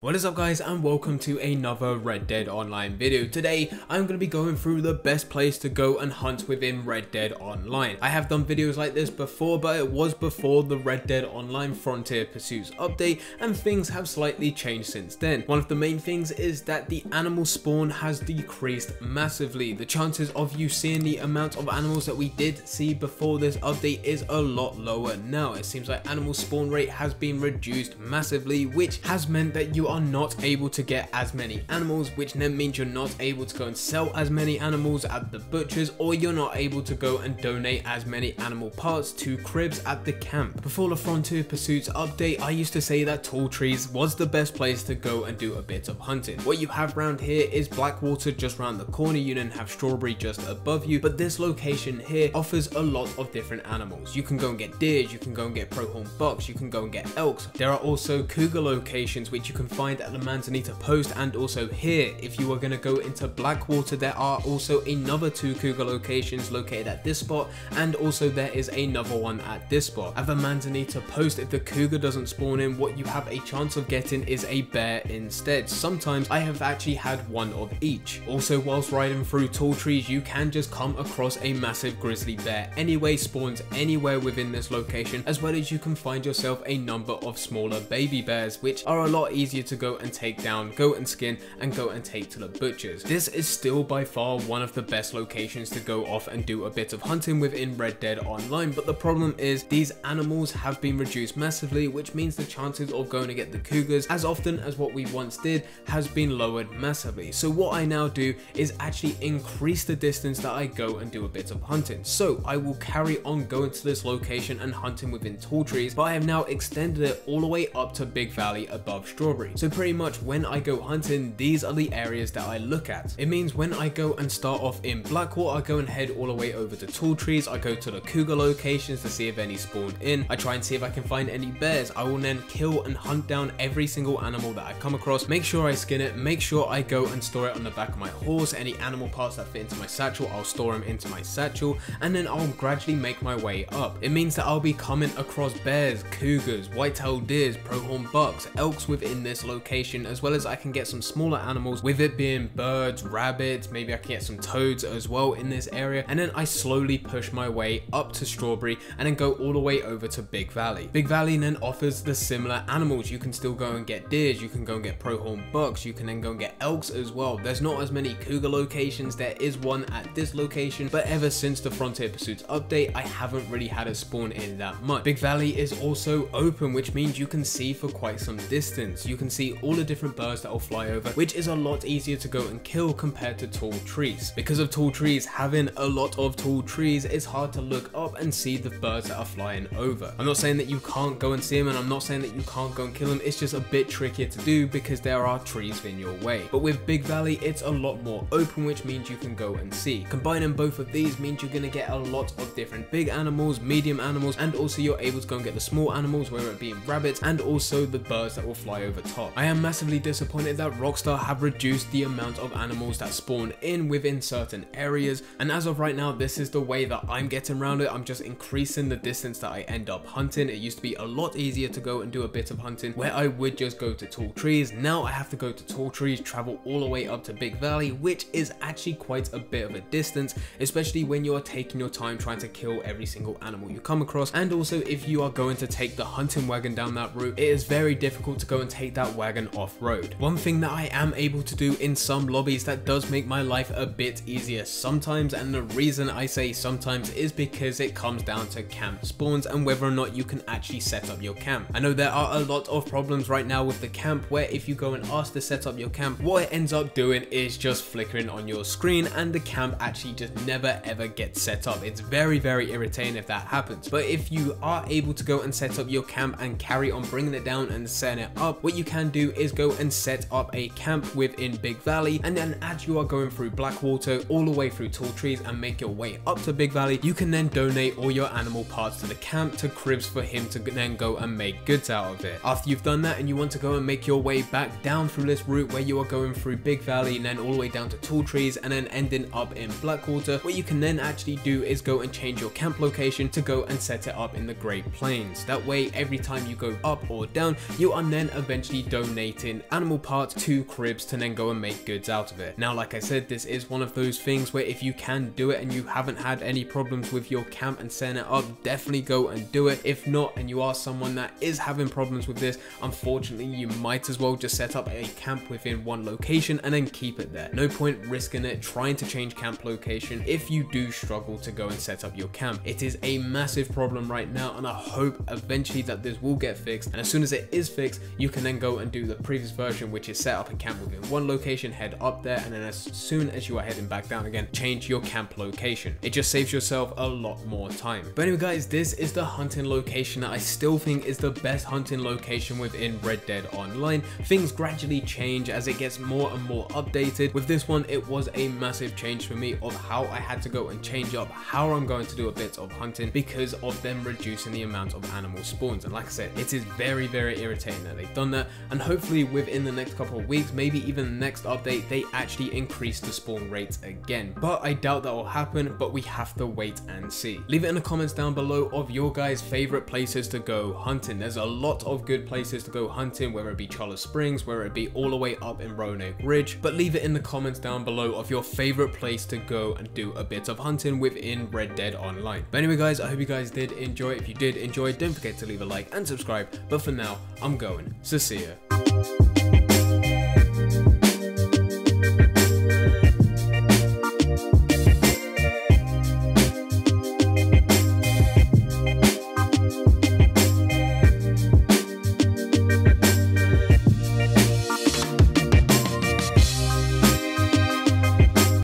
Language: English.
What is up guys and welcome to another Red Dead Online video. Today I'm going to be going through the best place to go and hunt within Red Dead Online. I have done videos like this before but it was before the Red Dead Online Frontier Pursuits update and things have slightly changed since then. One of the main things is that the animal spawn has decreased massively. The chances of you seeing the amount of animals that we did see before this update is a lot lower now. It seems like animal spawn rate has been reduced massively which has meant that you are not able to get as many animals, which then means you're not able to go and sell as many animals at the butchers, or you're not able to go and donate as many animal parts to Cripps at the camp. Before the Frontier Pursuits update, I used to say that Tall Trees was the best place to go and do a bit of hunting. What you have around here is Blackwater just around the corner, you then have Strawberry just above you, but this location here offers a lot of different animals. You can go and get deers, you can go and get pronghorn bucks, you can go and get elks. There are also cougar locations which you can find at the Manzanita Post and also here. If you are going to go into Blackwater, there are also another two cougar locations located at this spot and also there is another one at this spot. At the Manzanita Post, if the cougar doesn't spawn in, what you have a chance of getting is a bear instead. Sometimes I have actually had one of each. Also, whilst riding through tall trees, you can just come across a massive grizzly bear anyway spawns anywhere within this location, as well as you can find yourself a number of smaller baby bears, which are a lot easier to go and take down, go and skin, and go and take to the butchers. This is still by far one of the best locations to go off and do a bit of hunting within Red Dead Online, but the problem is these animals have been reduced massively, which means the chances of going to get the cougars as often as what we once did has been lowered massively. So what I now do is actually increase the distance that I go and do a bit of hunting. So I will carry on going to this location and hunting within tall trees, but I have now extended it all the way up to Big Valley above Strawberry. So pretty much when I go hunting, these are the areas that I look at. It means when I go and start off in Blackwater, I go and head all the way over to Tall Trees, I go to the cougar locations to see if any spawn in, I try and see if I can find any bears, I will then kill and hunt down every single animal that I come across, make sure I skin it, make sure I go and store it on the back of my horse, any animal parts that fit into my satchel, I'll store them into my satchel, and then I'll gradually make my way up. It means that I'll be coming across bears, cougars, white-tailed deers, pronghorn bucks, elks within this location, as well as I can get some smaller animals with it being birds, rabbits, maybe I can get some toads as well in this area and then I slowly push my way up to Strawberry and then go all the way over to Big Valley. Big Valley then offers the similar animals. You can still go and get deers, you can go and get pronghorn bucks, you can then go and get elks as well. There's not as many cougar locations, there is one at this location, but ever since the Frontier Pursuits update, I haven't really had a spawn in that much. Big Valley is also open, which means you can see for quite some distance. You can see all the different birds that will fly over, which is a lot easier to go and kill compared to tall trees. Because of tall trees having a lot of tall trees, it's hard to look up and see the birds that are flying over. I'm not saying that you can't go and see them and I'm not saying that you can't go and kill them, it's just a bit trickier to do because there are trees in your way. But with Big Valley, it's a lot more open, which means you can go and see. Combining both of these means you're gonna get a lot of different big animals, medium animals, and also you're able to go and get the small animals, whether it be rabbits, and also the birds that will fly over top. I am massively disappointed that Rockstar have reduced the amount of animals that spawn in within certain areas and as of right now this is the way that I'm getting around it. I'm just increasing the distance that I end up hunting. It used to be a lot easier to go and do a bit of hunting where I would just go to tall trees. Now I have to go to tall trees travel all the way up to Big Valley which is actually quite a bit of a distance especially when you are taking your time trying to kill every single animal you come across. And also if you are going to take the hunting wagon down that route it is very difficult to go and take that wagon off-road one thing that I am able to do in some lobbies that does make my life a bit easier sometimes and the reason I say sometimes is because it comes down to camp spawns and whether or not you can actually set up your camp. I know there are a lot of problems right now with the camp where if you go and ask to set up your camp what it ends up doing is just flickering on your screen and the camp actually just never ever gets set up. It's very very irritating if that happens but if you are able to go and set up your camp and carry on bringing it down and setting it up what you can do is go and set up a camp within Big Valley and then as you are going through Blackwater all the way through Tall Trees and make your way up to Big Valley you can then donate all your animal parts to the camp to Cripps for him to then go and make goods out of it. After you've done that and you want to go and make your way back down through this route where you are going through Big Valley and then all the way down to Tall Trees and then ending up in Blackwater what you can then actually do is go and change your camp location to go and set it up in the Great Plains. That way every time you go up or down you are then eventually donating animal parts to Cripps to then go and make goods out of it. Now, like I said, this is one of those things where if you can do it and you haven't had any problems with your camp and setting it up, definitely go and do it. If not, and you are someone that is having problems with this, unfortunately, you might as well just set up a camp within one location and then keep it there. No point risking it, trying to change camp location if you do struggle to go and set up your camp. It is a massive problem right now, and I hope eventually that this will get fixed. And as soon as it is fixed, you can then go and do the previous version, which is set up a camp within one location, head up there, and then as soon as you are heading back down again, change your camp location. It just saves yourself a lot more time. But anyway guys, this is the hunting location that I still think is the best hunting location within Red Dead Online. Things gradually change as it gets more and more updated. With this one, it was a massive change for me of how I had to go and change up how I'm going to do a bit of hunting because of them reducing the amount of animal spawns. And like I said, it is very, very irritating that they've done that. And hopefully within the next couple of weeks, maybe even the next update, they actually increase the spawn rates again. But I doubt that will happen, but we have to wait and see. Leave it in the comments down below of your guys' favorite places to go hunting. There's a lot of good places to go hunting, whether it be Cotorra Springs, whether it be all the way up in Roanoke Ridge, but leave it in the comments down below of your favorite place to go and do a bit of hunting within Red Dead Online. But anyway guys, I hope you guys did enjoy. If you did enjoy, don't forget to leave a like and subscribe. But for now, I'm going. So see ya. Thank you.